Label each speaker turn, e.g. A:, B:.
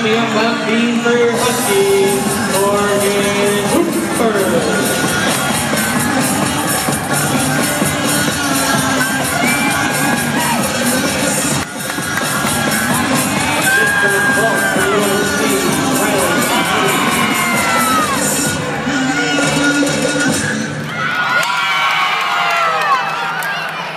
A: Left, B for Husky.